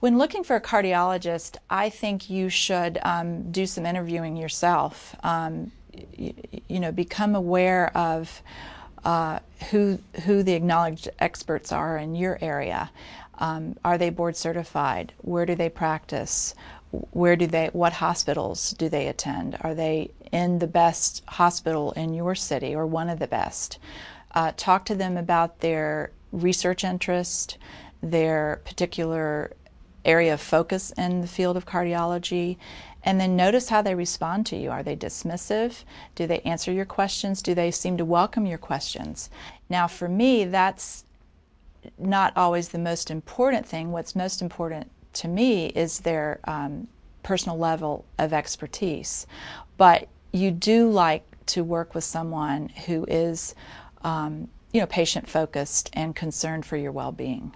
When looking for a cardiologist, I think you should um, do some interviewing yourself. Um, you, you, know, become aware of uh, who who the acknowledged experts are in your area. Um, are they board certified? Where do they practice? Where do they? What hospitals do they attend? Are they in the best hospital in your city or one of the best? Uh, talk to them about their research interest, their particular area of focus in the field of cardiology and then notice how they respond to you. Are they dismissive? Do they answer your questions? Do they seem to welcome your questions? Now, for me, that's not always the most important thing. What's most important to me is their um, personal level of expertise. But you do like to work with someone who is, um, you know, patient focused and concerned for your well being.